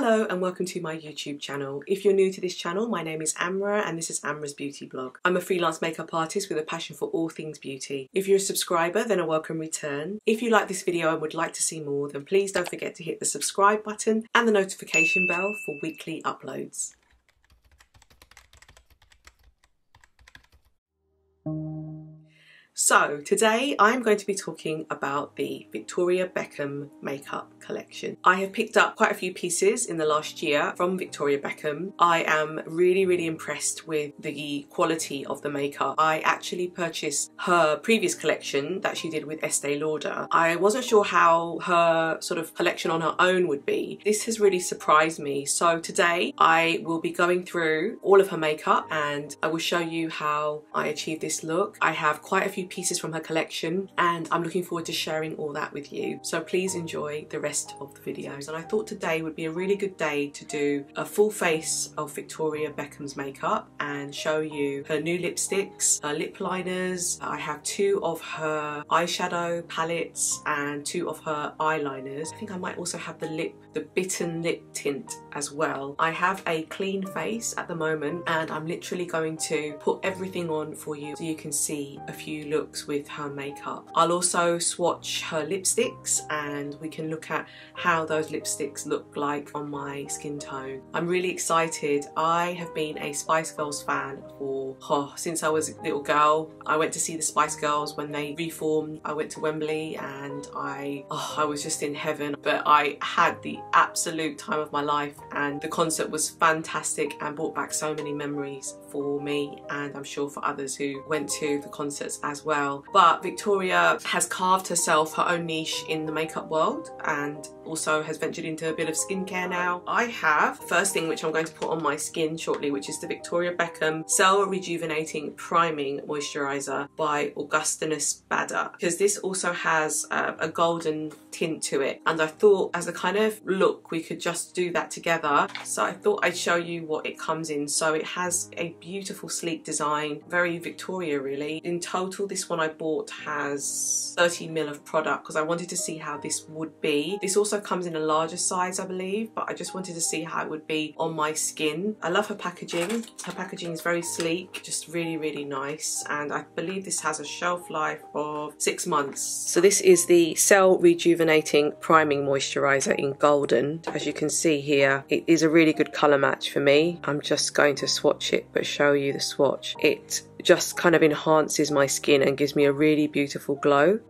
Hello and welcome to my YouTube channel. If you're new to this channel, my name is Amra and this is Amra's Beauty Blog. I'm a freelance makeup artist with a passion for all things beauty. If you're a subscriber, then a welcome return. If you like this video and would like to see more, then please don't forget to hit the subscribe button and the notification bell for weekly uploads. So today I'm going to be talking about the Victoria Beckham makeup collection. I have picked up quite a few pieces in the last year from Victoria Beckham. I am really really impressed with the quality of the makeup. I actually purchased her previous collection that she did with Estee Lauder. I wasn't sure how her sort of collection on her own would be. This has really surprised me. So today I will be going through all of her makeup and I will show you how I achieved this look. I have quite a few pieces from her collection and I'm looking forward to sharing all that with you. So please enjoy the rest of the videos. And I thought today would be a really good day to do a full face of Victoria Beckham's makeup and show you her new lipsticks, her lip liners. I have two of her eyeshadow palettes and two of her eyeliners. I think I might also have the lip, the bitten lip tint as well. I have a clean face at the moment and I'm literally going to put everything on for you so you can see a few looks with her makeup. I'll also swatch her lipsticks and we can look at how those lipsticks look like on my skin tone. I'm really excited. I have been a Spice Girls fan for oh, since I was a little girl. I went to see the Spice Girls when they reformed. I went to Wembley and I oh, I was just in heaven. But I had the absolute time of my life and the concert was fantastic and brought back so many memories for me and I'm sure for others who went to the concerts as well. But Victoria has carved herself her own niche in the makeup world and also has ventured into a bit of skincare now. I have first thing which I'm going to put on my skin shortly which is the Victoria Beckham Cell Rejuvenating Priming Moisturiser by Augustinus Bader because this also has a golden tint to it and I thought as a kind of look we could just do that together. So I thought I'd show you what it comes in. So it has a beautiful sleek design very Victoria really. In total this one I bought has 30 mil of product because I wanted to see how this would be. This also comes in a larger size I believe but I just wanted to see how it would be on my skin. I love her packaging. Her packaging is very sleek just really really nice and I believe this has a shelf life of six months. So this is the Cell Rejuvenating Priming Moisturiser in Golden. As you can see here, it is a really good colour match for me. I'm just going to swatch it but show you the swatch. It just kind of enhances my skin and gives me a really beautiful glow.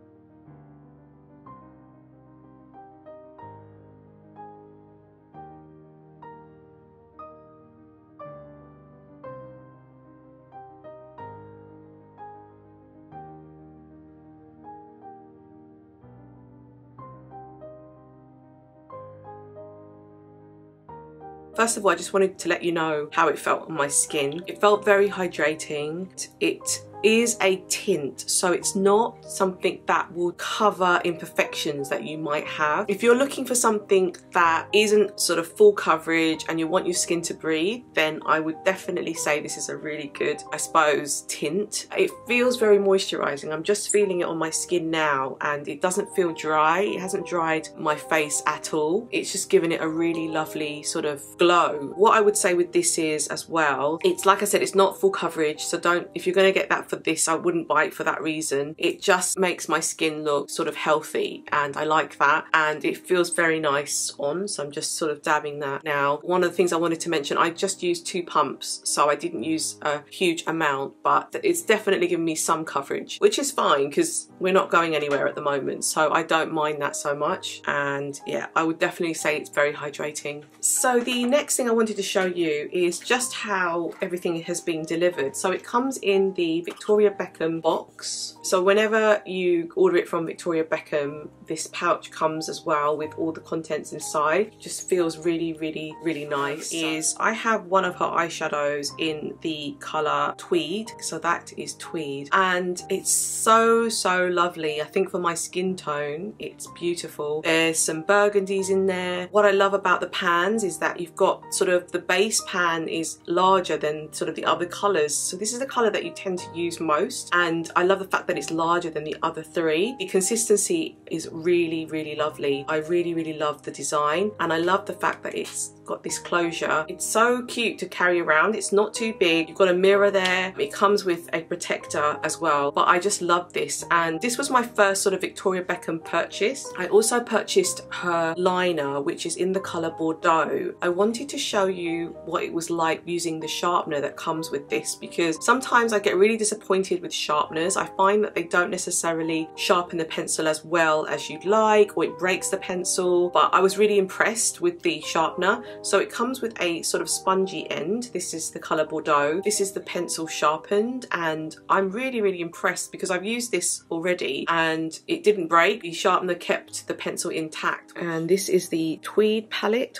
First of all, I just wanted to let you know how it felt on my skin. It felt very hydrating. It is a tint so it's not something that will cover imperfections that you might have. If you're looking for something that isn't sort of full coverage and you want your skin to breathe then I would definitely say this is a really good I suppose tint. It feels very moisturizing. I'm just feeling it on my skin now and it doesn't feel dry. It hasn't dried my face at all. It's just giving it a really lovely sort of glow. What I would say with this is as well it's like I said it's not full coverage so don't if you're going to get that for this I wouldn't buy it for that reason. It just makes my skin look sort of healthy and I like that and it feels very nice on so I'm just sort of dabbing that now. One of the things I wanted to mention I just used two pumps so I didn't use a huge amount but it's definitely given me some coverage which is fine because we're not going anywhere at the moment so I don't mind that so much and yeah I would definitely say it's very hydrating. So the next thing I wanted to show you is just how everything has been delivered. So it comes in the Victoria Beckham box. So whenever you order it from Victoria Beckham, this pouch comes as well with all the contents inside. Just feels really, really, really nice. Is I have one of her eyeshadows in the colour Tweed. So that is Tweed. And it's so, so lovely. I think for my skin tone, it's beautiful. There's some burgundies in there. What I love about the pans is that you've got sort of the base pan is larger than sort of the other colours. So this is the colour that you tend to use use most and I love the fact that it's larger than the other three. The consistency is really, really lovely. I really, really love the design and I love the fact that it's got this closure. It's so cute to carry around. It's not too big. You've got a mirror there. It comes with a protector as well. But I just love this. And this was my first sort of Victoria Beckham purchase. I also purchased her liner, which is in the color Bordeaux. I wanted to show you what it was like using the sharpener that comes with this because sometimes I get really disappointed with sharpeners. I find that they don't necessarily sharpen the pencil as well as you'd like or it breaks the pencil. But I was really impressed with the sharpener. So it comes with a sort of spongy end. This is the colour Bordeaux. This is the pencil sharpened and I'm really, really impressed because I've used this already and it didn't break. The sharpener kept the pencil intact. And this is the Tweed palette.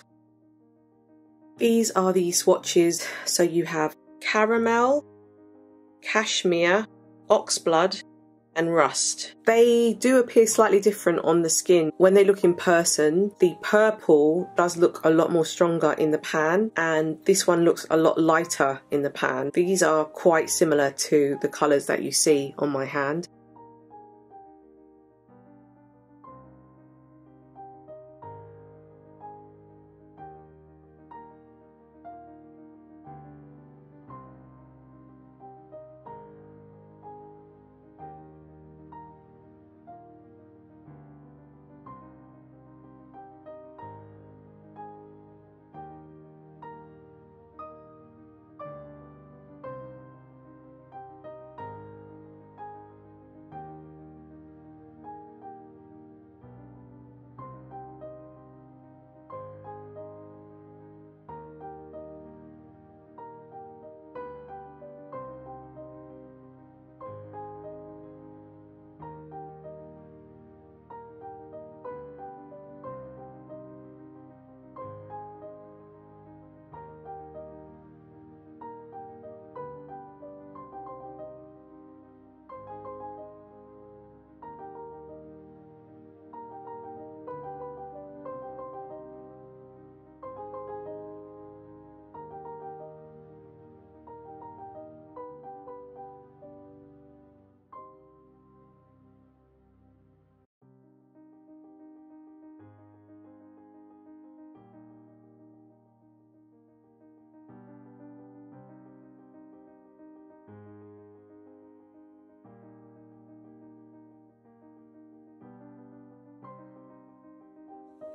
These are the swatches. So you have caramel, cashmere, oxblood, and rust. They do appear slightly different on the skin. When they look in person, the purple does look a lot more stronger in the pan and this one looks a lot lighter in the pan. These are quite similar to the colours that you see on my hand.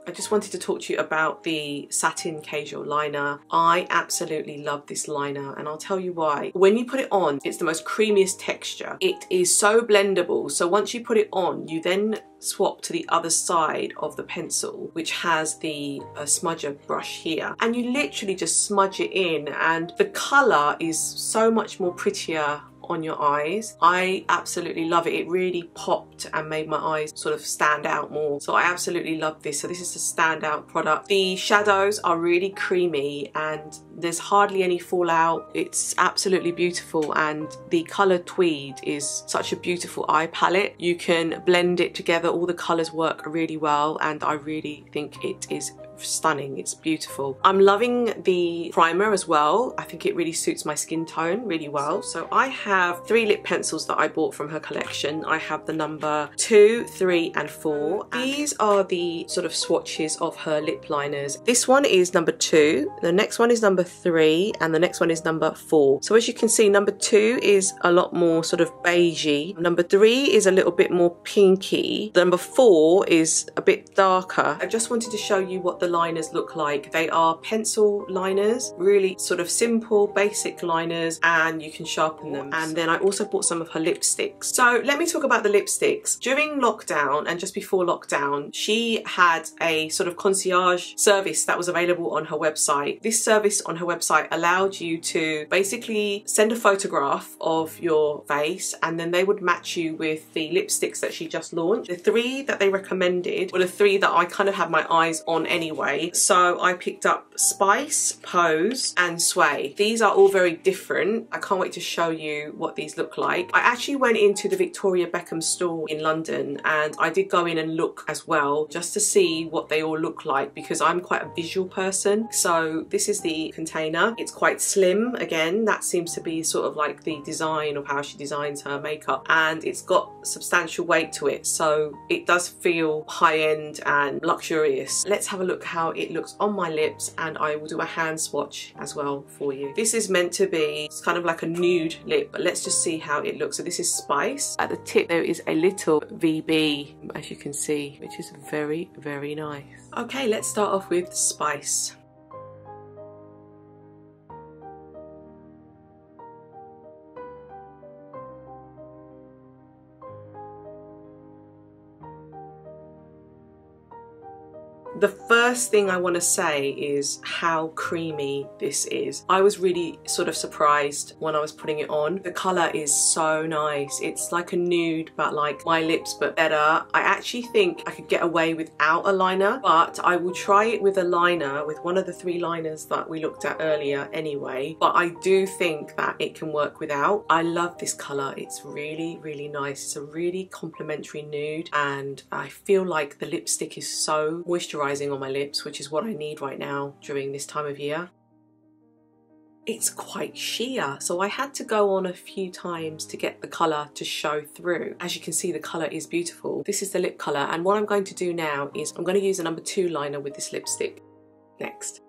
I just wanted to talk to you about the satin Kajal liner. I absolutely love this liner and I'll tell you why. When you put it on, it's the most creamiest texture. It is so blendable. So once you put it on, you then swap to the other side of the pencil, which has the uh, smudger brush here. And you literally just smudge it in and the color is so much more prettier on your eyes. I absolutely love it. It really popped and made my eyes sort of stand out more. So I absolutely love this. So this is a standout product. The shadows are really creamy and there's hardly any fallout. It's absolutely beautiful and the colour tweed is such a beautiful eye palette. You can blend it together. All the colours work really well and I really think it is stunning. It's beautiful. I'm loving the primer as well. I think it really suits my skin tone really well. So I have three lip pencils that I bought from her collection. I have the number two, three and four. These are the sort of swatches of her lip liners. This one is number two, the next one is number three and the next one is number four. So as you can see, number two is a lot more sort of beigey. Number three is a little bit more pinky. Number four is a bit darker. I just wanted to show you what the liners look like. They are pencil liners, really sort of simple, basic liners, and you can sharpen them. And then I also bought some of her lipsticks. So let me talk about the lipsticks. During lockdown and just before lockdown, she had a sort of concierge service that was available on her website. This service on her website allowed you to basically send a photograph of your face and then they would match you with the lipsticks that she just launched. The three that they recommended were the three that I kind of had my eyes on anyway anyway. So I picked up Spice, Pose and Sway. These are all very different. I can't wait to show you what these look like. I actually went into the Victoria Beckham store in London and I did go in and look as well just to see what they all look like because I'm quite a visual person. So this is the container. It's quite slim again. That seems to be sort of like the design of how she designs her makeup and it's got substantial weight to it so it does feel high-end and luxurious. Let's have a look how it looks on my lips and I will do a hand swatch as well for you. This is meant to be kind of like a nude lip but let's just see how it looks. So this is Spice. At the tip there is a little VB as you can see which is very very nice. Okay let's start off with Spice. The first thing I want to say is how creamy this is. I was really sort of surprised when I was putting it on. The colour is so nice. It's like a nude but like my lips but better. I actually think I could get away without a liner but I will try it with a liner with one of the three liners that we looked at earlier anyway. But I do think that it can work without. I love this colour. It's really really nice. It's a really complimentary nude and I feel like the lipstick is so moisturised on my lips, which is what I need right now during this time of year. It's quite sheer, so I had to go on a few times to get the colour to show through. As you can see, the colour is beautiful. This is the lip colour, and what I'm going to do now is I'm going to use a number two liner with this lipstick next.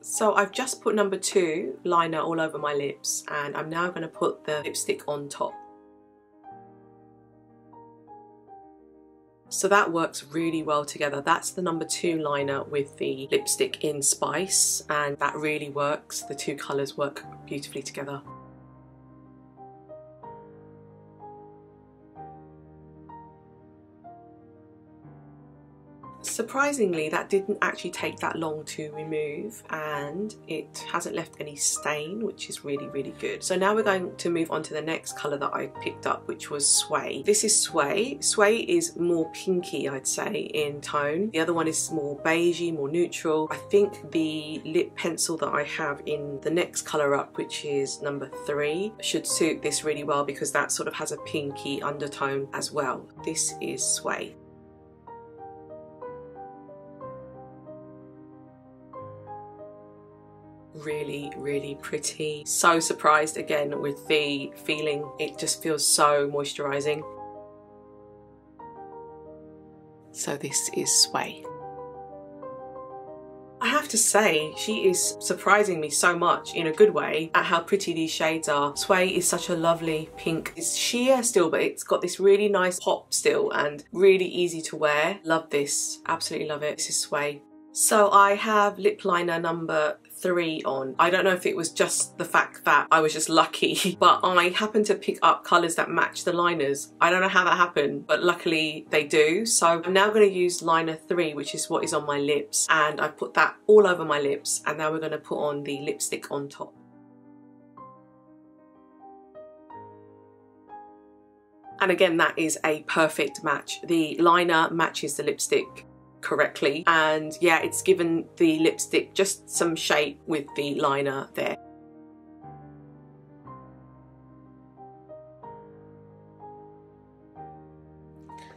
So I've just put number two liner all over my lips, and I'm now going to put the lipstick on top. So that works really well together. That's the number two liner with the lipstick in Spice and that really works. The two colours work beautifully together. Surprisingly, that didn't actually take that long to remove and it hasn't left any stain, which is really, really good. So now we're going to move on to the next colour that I picked up, which was Sway. This is Sway. Sway is more pinky, I'd say, in tone. The other one is more beigey, more neutral. I think the lip pencil that I have in the next colour up, which is number three, should suit this really well because that sort of has a pinky undertone as well. This is Sway. Really really pretty so surprised again with the feeling it just feels so moisturizing so this is sway I have to say, she is surprising me so much in a good way at how pretty these shades are. Sway is such a lovely pink. It's sheer still, but it's got this really nice pop still and really easy to wear. Love this, absolutely love it. This is Sway. So I have lip liner number three on. I don't know if it was just the fact that I was just lucky, but I happened to pick up colours that match the liners. I don't know how that happened, but luckily they do. So I'm now going to use liner three, which is what is on my lips. And I put that all over my lips. And now we're going to put on the lipstick on top. And again, that is a perfect match. The liner matches the lipstick correctly and yeah it's given the lipstick just some shape with the liner there.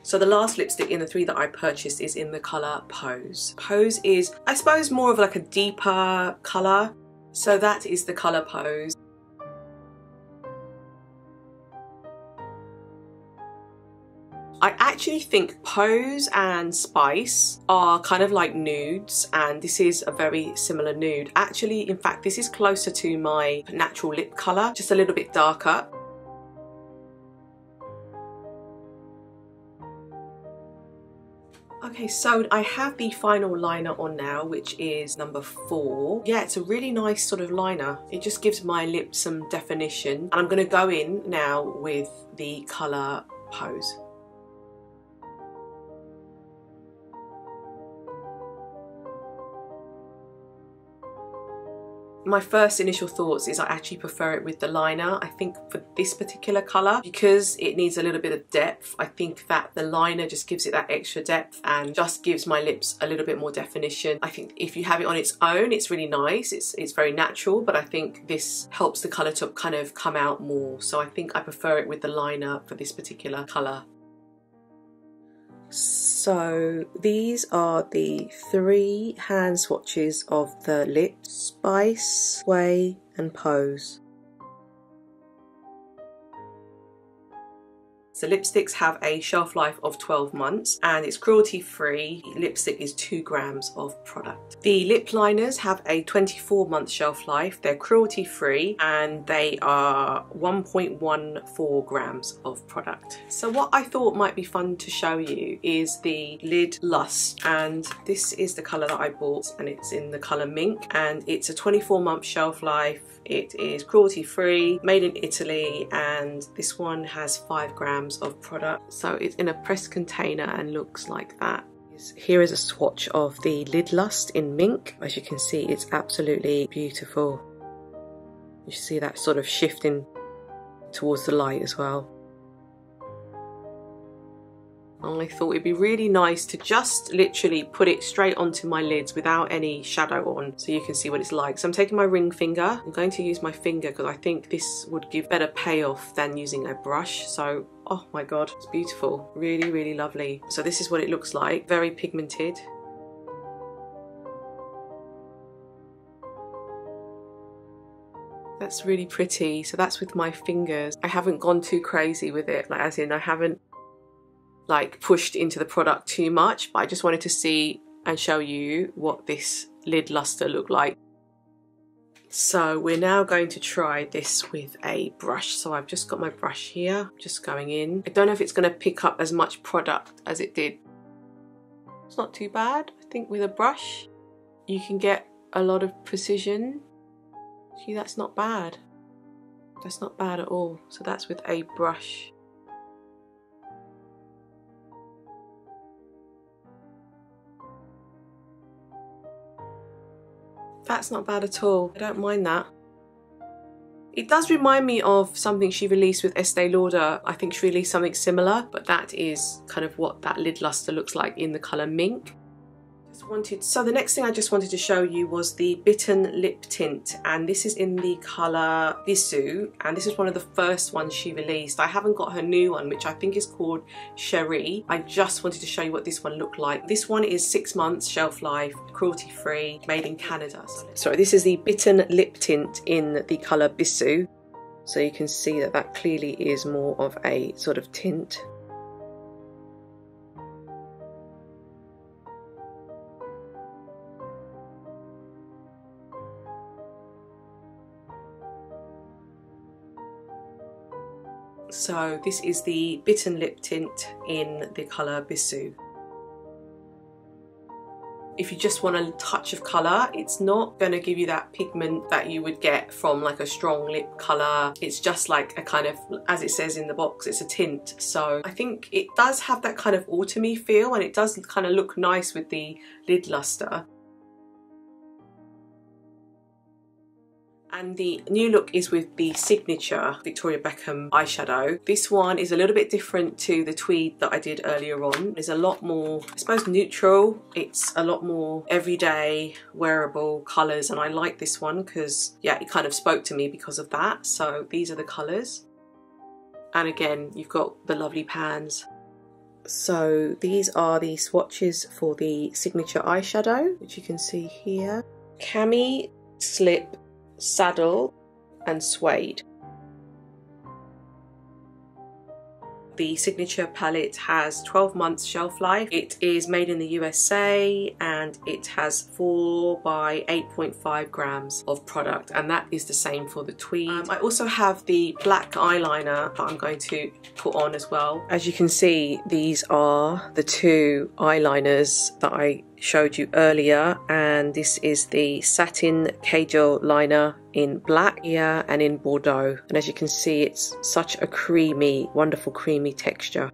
So the last lipstick in the three that I purchased is in the colour Pose. Pose is, I suppose, more of like a deeper colour. So that is the colour Pose. Actually think Pose and Spice are kind of like nudes and this is a very similar nude. Actually, in fact, this is closer to my natural lip colour, just a little bit darker. Okay, so I have the final liner on now, which is number four. Yeah, it's a really nice sort of liner. It just gives my lips some definition. And I'm going to go in now with the colour Pose. My first initial thoughts is I actually prefer it with the liner. I think for this particular colour, because it needs a little bit of depth, I think that the liner just gives it that extra depth and just gives my lips a little bit more definition. I think if you have it on its own, it's really nice. It's, it's very natural, but I think this helps the colour to kind of come out more. So I think I prefer it with the liner for this particular colour. So these are the three hand swatches of the Lips, Spice, Sway and Pose. So lipsticks have a shelf life of 12 months and it's cruelty free. Lipstick is 2 grams of product. The lip liners have a 24 month shelf life. They're cruelty free and they are 1.14 grams of product. So what I thought might be fun to show you is the Lid Lust and this is the colour that I bought and it's in the colour Mink and it's a 24 month shelf life it is cruelty free, made in Italy, and this one has five grams of product. So it's in a pressed container and looks like that. Here is a swatch of the Lid Lust in Mink. As you can see, it's absolutely beautiful. You see that sort of shifting towards the light as well. I thought it'd be really nice to just literally put it straight onto my lids without any shadow on so you can see what it's like. So I'm taking my ring finger. I'm going to use my finger because I think this would give better payoff than using a brush. So, oh my God, it's beautiful. Really, really lovely. So this is what it looks like. Very pigmented. That's really pretty. So that's with my fingers. I haven't gone too crazy with it, like as in I haven't like pushed into the product too much, but I just wanted to see and show you what this lid luster looked like. So we're now going to try this with a brush. So I've just got my brush here, just going in. I don't know if it's going to pick up as much product as it did. It's not too bad. I think with a brush, you can get a lot of precision. See, that's not bad. That's not bad at all. So that's with a brush. That's not bad at all. I don't mind that. It does remind me of something she released with Estee Lauder. I think she released something similar, but that is kind of what that lid luster looks like in the colour Mink wanted, so the next thing I just wanted to show you was the Bitten Lip Tint and this is in the colour Bisou and this is one of the first ones she released. I haven't got her new one which I think is called Cherie. I just wanted to show you what this one looked like. This one is six months shelf life, cruelty free, made in Canada. Sorry, this is the Bitten Lip Tint in the colour Bisou. So you can see that that clearly is more of a sort of tint So this is the Bitten Lip Tint in the colour Bisou. If you just want a touch of colour, it's not going to give you that pigment that you would get from like a strong lip colour. It's just like a kind of, as it says in the box, it's a tint. So I think it does have that kind of autumny feel and it does kind of look nice with the lid luster. And the new look is with the signature Victoria Beckham eyeshadow. This one is a little bit different to the tweed that I did earlier on. It's a lot more, I suppose, neutral. It's a lot more everyday, wearable colours. And I like this one because, yeah, it kind of spoke to me because of that. So these are the colours. And again, you've got the lovely pans. So these are the swatches for the signature eyeshadow, which you can see here. Cami Slip saddle and suede. The signature palette has 12 months shelf life. It is made in the USA and it has 4 by 8.5 grams of product and that is the same for the tweed. Um, I also have the black eyeliner that I'm going to put on as well. As you can see these are the two eyeliners that I showed you earlier and this is the satin Kajal liner in black here and in Bordeaux. And as you can see it's such a creamy wonderful creamy texture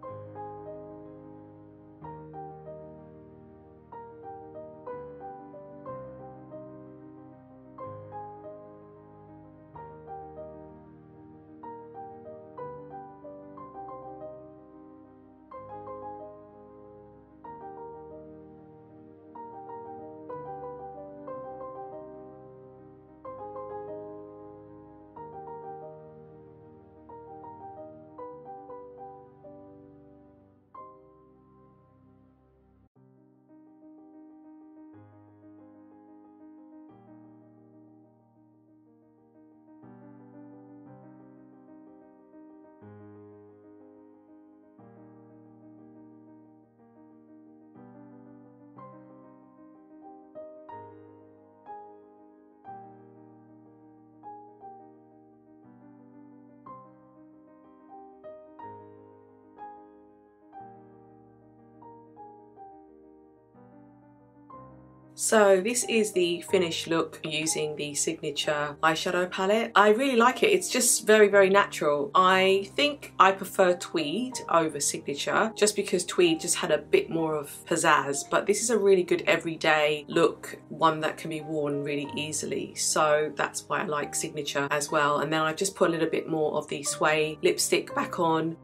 So this is the finished look using the Signature eyeshadow palette. I really like it. It's just very, very natural. I think I prefer Tweed over Signature just because Tweed just had a bit more of pizzazz. But this is a really good everyday look, one that can be worn really easily. So that's why I like Signature as well. And then I've just put a little bit more of the Sway lipstick back on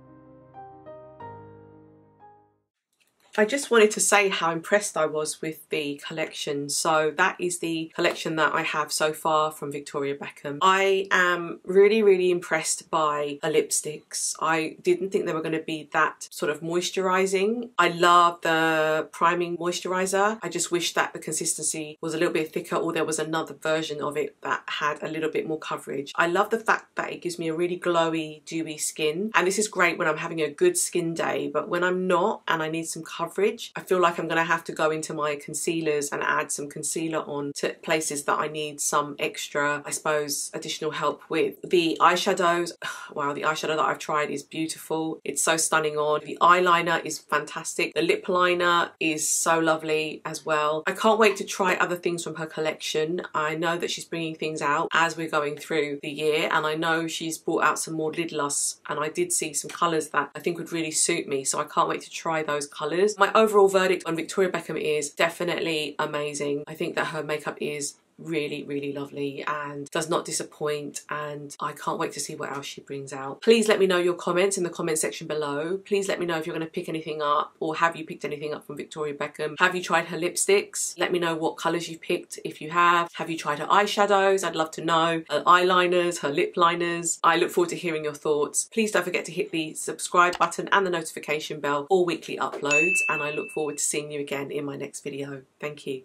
I just wanted to say how impressed I was with the collection. So that is the collection that I have so far from Victoria Beckham. I am really, really impressed by the lipsticks. I didn't think they were going to be that sort of moisturizing. I love the priming moisturizer. I just wish that the consistency was a little bit thicker or there was another version of it that had a little bit more coverage. I love the fact that it gives me a really glowy, dewy skin. And this is great when I'm having a good skin day, but when I'm not and I need some coverage coverage. I feel like I'm going to have to go into my concealers and add some concealer on to places that I need some extra, I suppose, additional help with. The eyeshadows, wow, the eyeshadow that I've tried is beautiful. It's so stunning on. The eyeliner is fantastic. The lip liner is so lovely as well. I can't wait to try other things from her collection. I know that she's bringing things out as we're going through the year and I know she's brought out some more lidless and I did see some colours that I think would really suit me so I can't wait to try those colours. My overall verdict on Victoria Beckham is definitely amazing. I think that her makeup is really really lovely and does not disappoint and I can't wait to see what else she brings out. Please let me know your comments in the comment section below. Please let me know if you're going to pick anything up or have you picked anything up from Victoria Beckham. Have you tried her lipsticks? Let me know what colours you've picked if you have. Have you tried her eyeshadows? I'd love to know. Her eyeliners, her lip liners. I look forward to hearing your thoughts. Please don't forget to hit the subscribe button and the notification bell for weekly uploads and I look forward to seeing you again in my next video. Thank you.